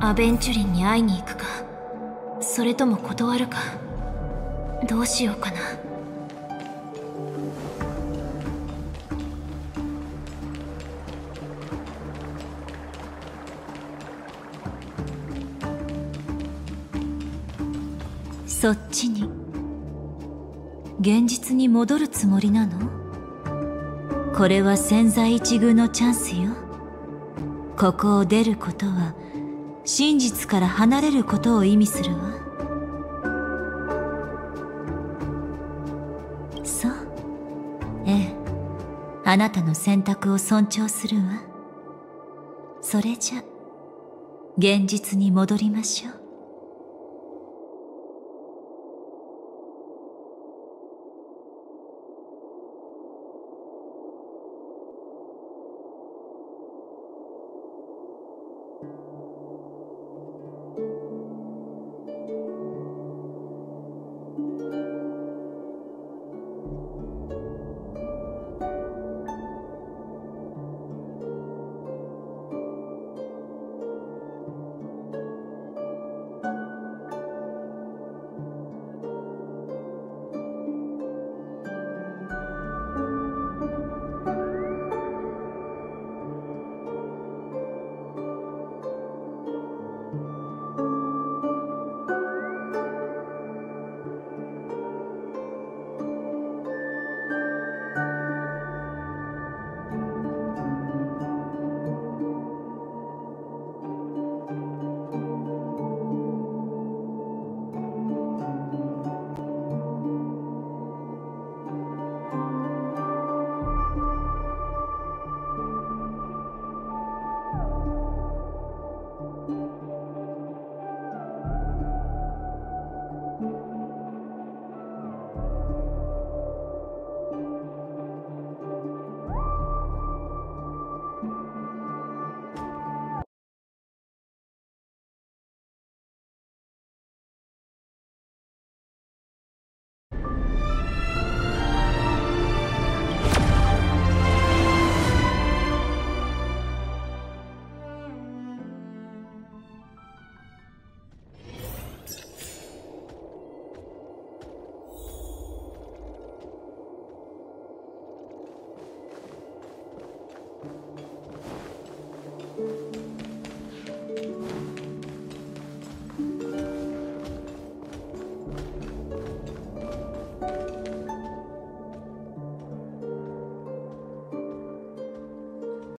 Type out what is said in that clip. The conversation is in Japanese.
アベンチュリンに会いに行くか。それとも断るか。どうしようかな。そっちに。現実に戻るつもりなの？これは千載一遇のチャンスよ。ここを出ることは真実から離れることを意味するわ。そう。ええ。あなたの選択を尊重するわ。それじゃ現実に戻りましょう。うん。